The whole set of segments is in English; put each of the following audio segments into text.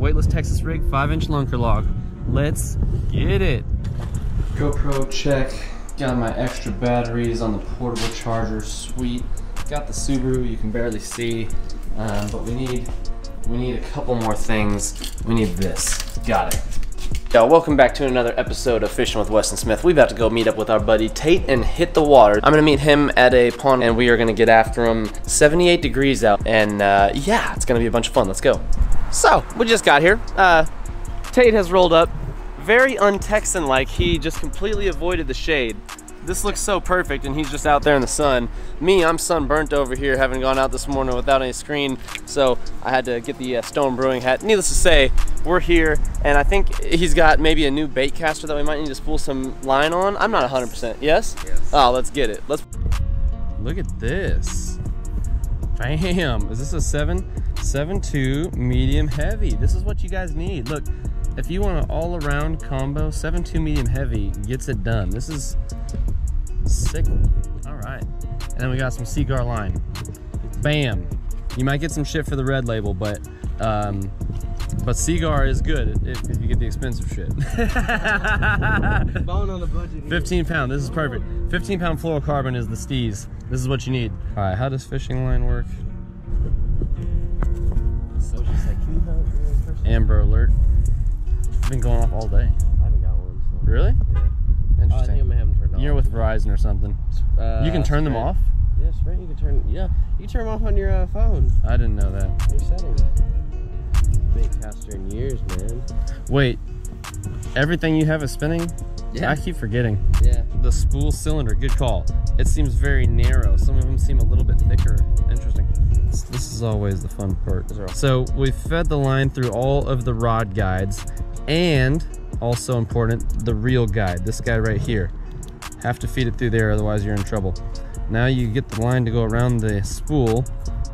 weightless Texas rig, five inch lunker log. Let's get it. GoPro check. Got my extra batteries on the portable charger, sweet. Got the Subaru, you can barely see, um, but we need we need a couple more things. We need this. Got it. Yo, welcome back to another episode of Fishing with Westin Smith. We about to go meet up with our buddy Tate and hit the water. I'm gonna meet him at a pond and we are gonna get after him. 78 degrees out, and uh, yeah, it's gonna be a bunch of fun. Let's go. So, we just got here. Uh, Tate has rolled up. Very un-Texan-like. He just completely avoided the shade this looks so perfect and he's just out there in the sun. Me, I'm sunburnt over here, having gone out this morning without any screen, so I had to get the uh, Stone Brewing hat. Needless to say, we're here, and I think he's got maybe a new bait caster that we might need to spool some line on. I'm not 100%. Yes? Yes. Oh, let's get it. Let's. Look at this. Bam. Is this a 7? 7.2 medium heavy. This is what you guys need. Look, if you want an all-around combo, 7.2 medium heavy gets it done. This is Sick. All right. And then we got some Seaguar line. Bam. You might get some shit for the red label, but um, but Seaguar is good if, if you get the expensive shit. Bone on the budget. 15 pound. This is perfect. 15 pound fluorocarbon is the steez. This is what you need. All right. How does fishing line work? Amber alert. It's been going off all day. I haven't got one. So. Really? Yeah. Interesting. Oh, I think turned You're with Verizon or something. Uh, you can turn them off? Yes, right. You can turn. Yeah, you turn them off on your uh, phone. I didn't know that. Your settings. Bait caster in years, man. Wait, everything you have is spinning? Yeah. I keep forgetting. Yeah. The spool cylinder, good call. It seems very narrow. Some of them seem a little bit thicker. Interesting. This is always the fun part. So we've fed the line through all of the rod guides and also important, the reel guide, this guy right here. Have to feed it through there, otherwise you're in trouble. Now you get the line to go around the spool,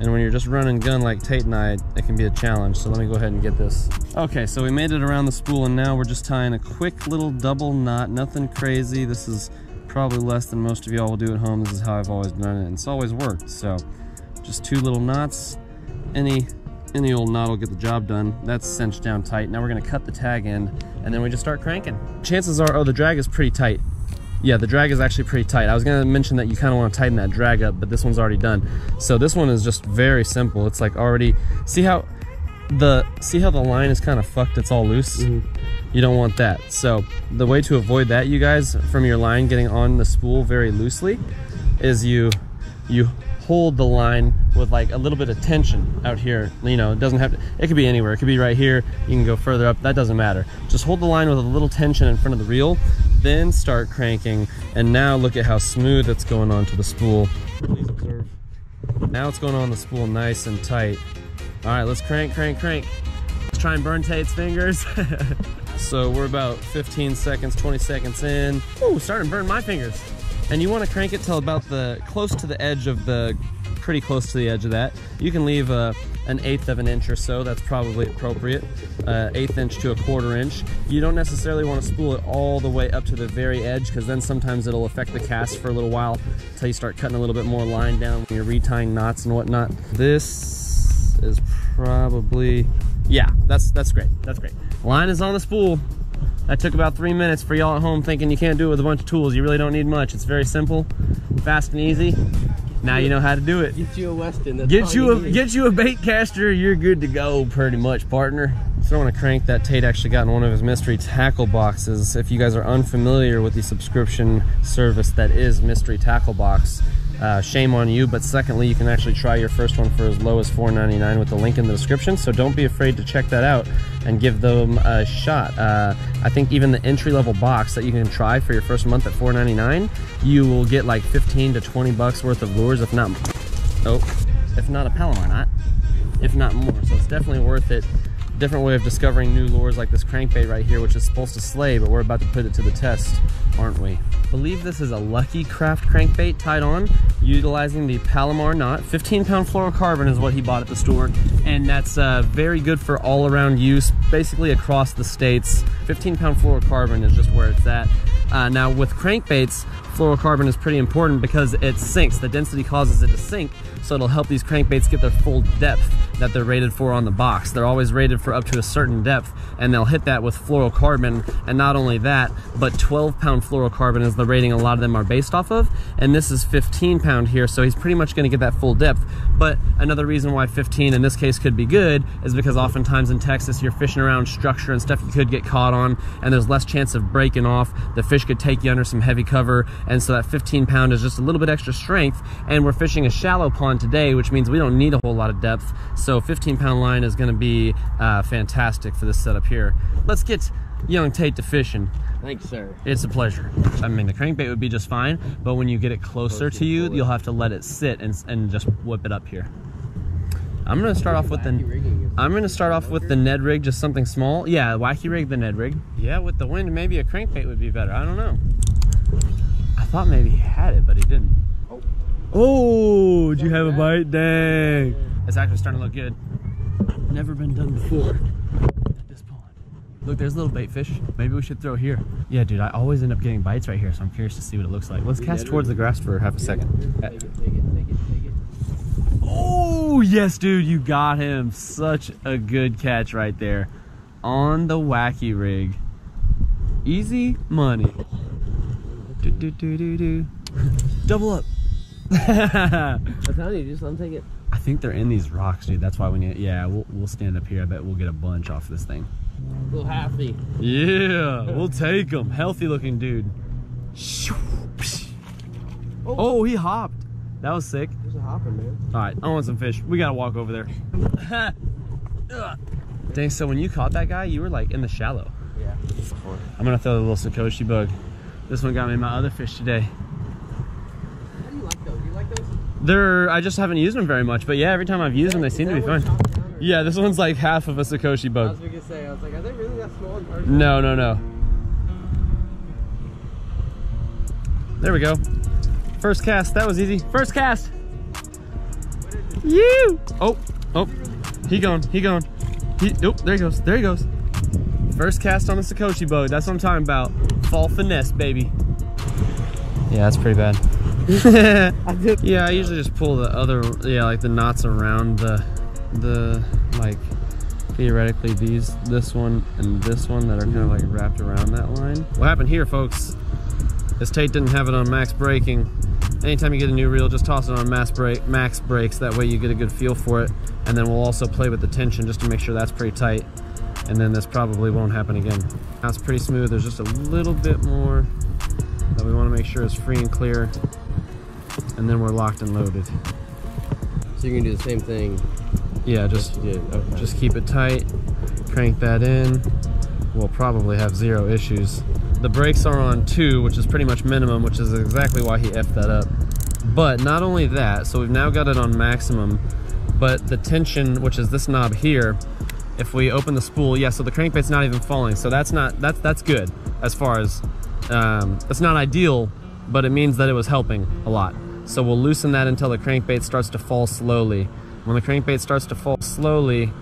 and when you're just running gun like Tate and I, it can be a challenge. So let me go ahead and get this. Okay, so we made it around the spool, and now we're just tying a quick little double knot, nothing crazy. This is probably less than most of y'all will do at home. This is how I've always done it, and it's always worked. So just two little knots. Any any old knot will get the job done. That's cinched down tight. Now we're gonna cut the tag end and then we just start cranking. Chances are, oh, the drag is pretty tight. Yeah, the drag is actually pretty tight. I was gonna mention that you kind of want to tighten that drag up, but this one's already done. So this one is just very simple. It's like already, see how the, see how the line is kind of fucked, it's all loose? Mm -hmm. You don't want that. So the way to avoid that, you guys, from your line getting on the spool very loosely, is you, you hold the line with like a little bit of tension out here. You know, it doesn't have to, it could be anywhere. It could be right here. You can go further up. That doesn't matter. Just hold the line with a little tension in front of the reel, then start cranking. And now look at how smooth it's going on to the spool. Please observe. Now it's going on the spool nice and tight. All right, let's crank, crank, crank. Let's try and burn Tate's fingers. so we're about 15 seconds, 20 seconds in. Ooh, starting to burn my fingers and you want to crank it till about the close to the edge of the pretty close to the edge of that. You can leave a, an eighth of an inch or so that's probably appropriate uh, eighth inch to a quarter inch. You don't necessarily want to spool it all the way up to the very edge because then sometimes it'll affect the cast for a little while until you start cutting a little bit more line down when you're retying knots and whatnot. This is probably yeah that's that's great that's great. Line is on the spool that took about three minutes for y'all at home thinking you can't do it with a bunch of tools. You really don't need much. It's very simple, fast and easy. Now you know how to do it. Get you a Weston. get you, a get you a bait caster. You're good to go, pretty much, partner. Throwing a crank that Tate actually got in one of his mystery tackle boxes. If you guys are unfamiliar with the subscription service that is Mystery Tackle Box, uh, shame on you. But secondly, you can actually try your first one for as low as $4.99 with the link in the description. So don't be afraid to check that out and give them a shot. Uh, I think even the entry level box that you can try for your first month at $4.99, you will get like 15 to 20 bucks worth of lures, if not, oh, if not a Palomar knot, if not more. So it's definitely worth it different way of discovering new lures like this crankbait right here, which is supposed to slay, but we're about to put it to the test, aren't we? Believe this is a Lucky Craft crankbait tied on, utilizing the Palomar knot. 15 pound fluorocarbon is what he bought at the store, and that's uh, very good for all around use, basically across the states. 15 pound fluorocarbon is just where it's at. Uh, now with crankbaits, fluorocarbon is pretty important because it sinks. The density causes it to sink, so it'll help these crankbaits get their full depth that they're rated for on the box. They're always rated for up to a certain depth, and they'll hit that with fluorocarbon. And not only that, but 12 pound fluorocarbon is the rating a lot of them are based off of. And this is 15 pound here, so he's pretty much gonna get that full depth. But another reason why 15 in this case could be good is because oftentimes in Texas, you're fishing around structure and stuff you could get caught on, and there's less chance of breaking off. The fish could take you under some heavy cover, and so that 15 pound is just a little bit extra strength. And we're fishing a shallow pond today, which means we don't need a whole lot of depth. So 15 pound line is gonna be uh, fantastic for this setup here. Let's get young Tate to fishing. Thanks, sir. It's a pleasure. I mean, the crankbait would be just fine, but when you get it closer to you, you'll have to let it sit and, and just whip it up here. I'm gonna start off with the. I'm gonna start off with the Ned rig, just something small. Yeah, wacky rig, the Ned rig. Yeah, with the wind, maybe a crankbait would be better. I don't know. I thought maybe he had it, but he didn't. Oh. Oh, did you have a bite? Dang. It's actually starting to look good. Never been done before at this pond. Look, there's a little bait fish. Maybe we should throw here. Yeah, dude, I always end up getting bites right here, so I'm curious to see what it looks like. Let's cast towards the grass for half a second. Take it, take it, take it. Oh, yes, dude, you got him. Such a good catch right there on the wacky rig. Easy money. Do, do, do, do, do. Double up. I I'm telling you, just let him take it. think they're in these rocks, dude. That's why we need. Yeah, we'll, we'll stand up here. I bet we'll get a bunch off this thing. A little halfy. Yeah, we'll take him. Healthy looking dude. Oh. oh, he hopped. That was sick. There's a hopper, man. All right, I want some fish. We gotta walk over there. Dang, so when you caught that guy, you were like in the shallow. Yeah. I'm gonna throw the little Sakoshi bug. This one got me my other fish today. How do you like those? You like those? They're, I just haven't used them very much, but yeah, every time I've used them, they seem to be fun. Yeah, this one's like half of a Sakoshi I bug. was gonna say, I was like, are they really that small in person? No, no, no. There we go. First cast. That was easy. First cast. You. Oh, oh. He gone. He gone. He. Oh, there he goes. There he goes. First cast on the Sakoshi boat. That's what I'm talking about. Fall finesse, baby. Yeah, that's pretty bad. Yeah, I usually just pull the other, yeah, like the knots around the, the like theoretically these, this one and this one that are kind of mm-hmm. like wrapped around that line. What happened here, folks? Is Tate didn't have it on max braking. Anytime you get a new reel, just toss it on max brake, max brakes. That way you get a good feel for it. And then we'll also play with the tension just to make sure that's pretty tight. And then this probably won't happen again. Now it's pretty smooth. There's just a little bit more that we want to make sure is free and clear. And then we're locked and loaded. So you can do the same thing. Yeah, just. Okay. just keep it tight. Crank that in. We'll probably have zero issues. The brakes are on two, which is pretty much minimum, which is exactly why he effed that up. But not only that, so we've now got it on maximum, but the tension, which is this knob here, if we open the spool, yeah, so the crankbait's not even falling. So that's not that's that's good as far as um, it's not ideal, but it means that it was helping a lot. So we'll loosen that until the crankbait starts to fall slowly. When the crankbait starts to fall slowly,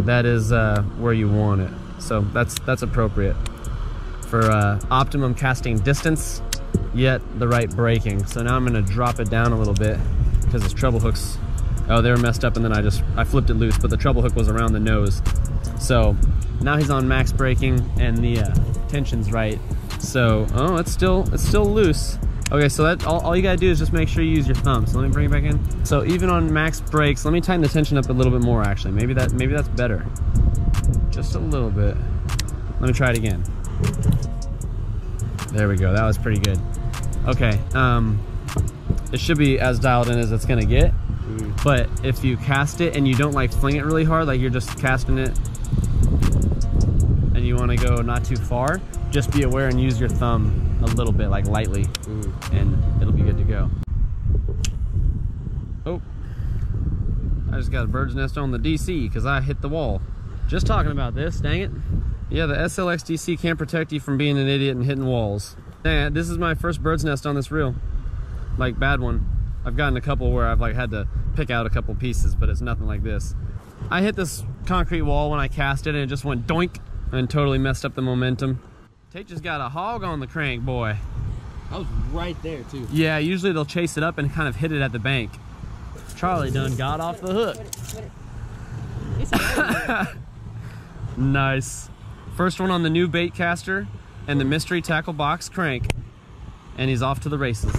that is uh, where you want it. So that's that's appropriate for uh, optimum casting distance, yet the right braking. So now I'm gonna drop it down a little bit because his treble hooks, oh, they were messed up and then I just, I flipped it loose, but the treble hook was around the nose. So now he's on max braking and the uh, tension's right. So, oh, it's still, it's still loose. Okay, so that all, all you gotta do is just make sure you use your thumb. So let me bring it back in. So even on max brakes, let me tighten the tension up a little bit more actually. Maybe that, maybe that's better. Just a little bit. Let me try it again. There we go. That was pretty good. Okay. Um, it should be as dialed in as it's gonna get. But if you cast it and you don't like fling it really hard, like you're just casting it, and you want to go not too far, just be aware and use your thumb a little bit, like lightly, Mm. and it'll be good to go. Oh, I just got a bird's nest on the DC because I hit the wall. Just talking about this, dang it. Yeah, the SLX DC can't protect you from being an idiot and hitting walls. Dang it, this is my first bird's nest on this reel. Like, bad one. I've gotten a couple where I've like had to pick out a couple pieces, but it's nothing like this. I hit this concrete wall when I cast it and it just went doink and totally messed up the momentum. Tate just got a hog on the crank, boy. I was right there too. Yeah, usually they'll chase it up and kind of hit it at the bank. Charlie done got off the hook. nice. First one on the new bait caster and the mystery tackle box crank. And he's off to the races.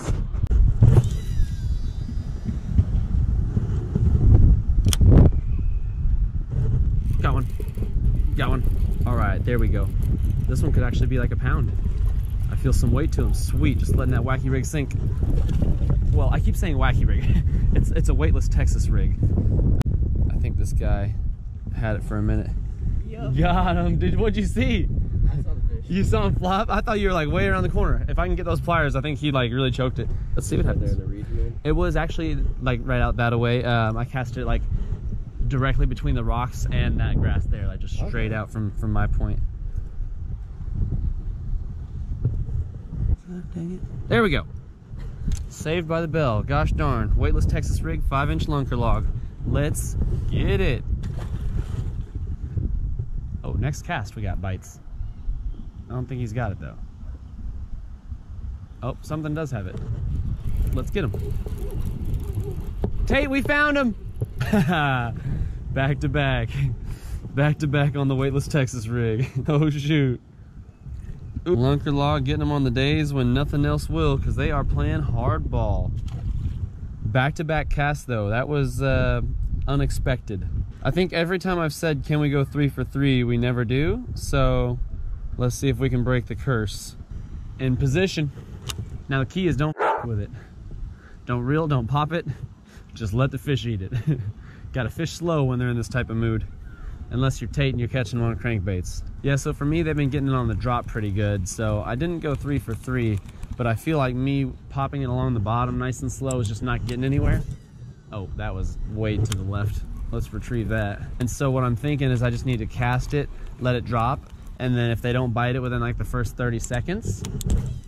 Got one. Got one. All right, there we go. This one could actually be like a pound. I feel some weight to him. Sweet, just letting that wacky rig sink. Well, I keep saying wacky rig. it's it's a weightless Texas rig. I think this guy had it for a minute. Yep. Got him. Did what'd you see? I saw. You saw him flop? I thought you were like way around the corner. If I can get those pliers, I think he like really choked it. Let's see what happens. in the regional. It was actually like right out that away. Um, I cast it like directly between the rocks and that grass there, like just straight Okay. out from from my point. There we go. Saved by the bell. Gosh darn. Weightless Texas rig, five inch lunker log. Let's get it. Oh, next cast we got bites. I don't think he's got it though. Oh, something does have it. Let's get him. Tate, we found him! back to back. Back to back on the weightless Texas rig. oh shoot. Lunker log getting them on the days when nothing else will because they are playing hardball. Back to back cast though, that was uh, unexpected. I think every time I've said, can we go three for three, we never do. So let's see if we can break the curse. In position. Now the key is don't with it. Don't reel, don't pop it. Just let the fish eat it. Gotta fish slow when they're in this type of mood. Unless you're Tate and you're catching one on crankbaits. Yeah, so for me, they've been getting it on the drop pretty good. So I didn't go three for three, but I feel like me popping it along the bottom nice and slow is just not getting anywhere. Oh, that was way to the left. Let's retrieve that. And so what I'm thinking is I just need to cast it, let it drop, and then if they don't bite it within like the first 30 seconds,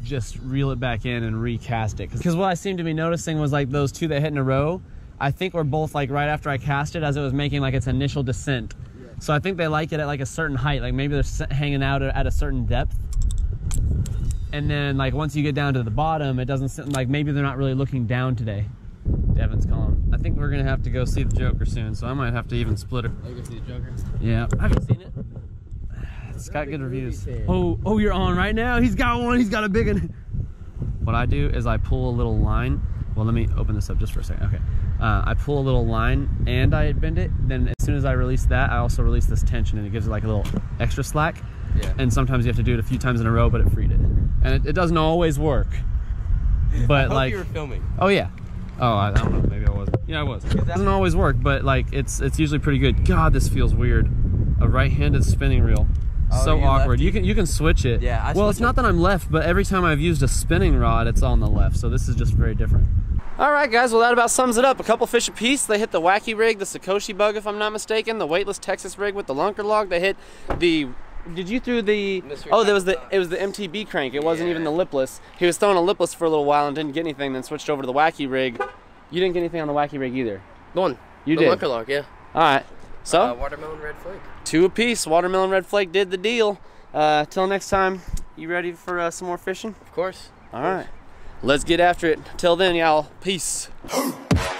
just reel it back in and recast it. Because what I seem to be noticing was like those two that hit in a row, I think were both like right after I cast it as it was making like its initial descent. So I think they like it at like a certain height, like maybe they're s- hanging out at a certain depth. And then like once you get down to the bottom, it doesn't seem like maybe they're not really looking down today. Devin's calling. I think we're gonna have to go see the Joker soon, so I might have to even split her. I go see the Joker. Yeah, I haven't seen it. It's got good reviews. Oh, oh, you're on right now. He's got one. He's got a big one. What I do is I pull a little line. Well, let me open this up just for a second. Okay, uh, I pull a little line and I bend it. Then as soon as I release that, I also release this tension and it gives it like a little extra slack. Yeah. And sometimes you have to do it a few times in a row, but it freed it. And it, it doesn't always work. But I hope like, you were filming. Oh yeah. Oh, I, I don't know. Maybe I wasn't. Yeah, I was. It doesn't always work, but like it's it's usually pretty good. God, this feels weird. A right-handed spinning reel. Oh, so awkward. lefty? You can you can switch it. Yeah, I well, it's not it. that I'm left, but every time I've used a spinning rod, it's on the left. So this is just very different. All right, guys. Well, that about sums it up. A couple fish apiece. They hit the wacky rig, the Sakoshi bug, if I'm not mistaken, the weightless Texas rig with the lunker log. They hit the. Did you throw the? Mystery Oh, there was the. It was the MTB crank. It wasn't Yeah. even the lipless. He was throwing a lipless for a little while and didn't get anything. Then switched over to the wacky rig. You didn't get anything on the wacky rig either. The one. You the did. Lunker log, yeah. All right. So Uh, watermelon red flake. two apiece. Watermelon red flake did the deal. Uh, till next time, you ready for uh, some more fishing? Of course. All right. Let's get after it. Till then, y'all. Peace.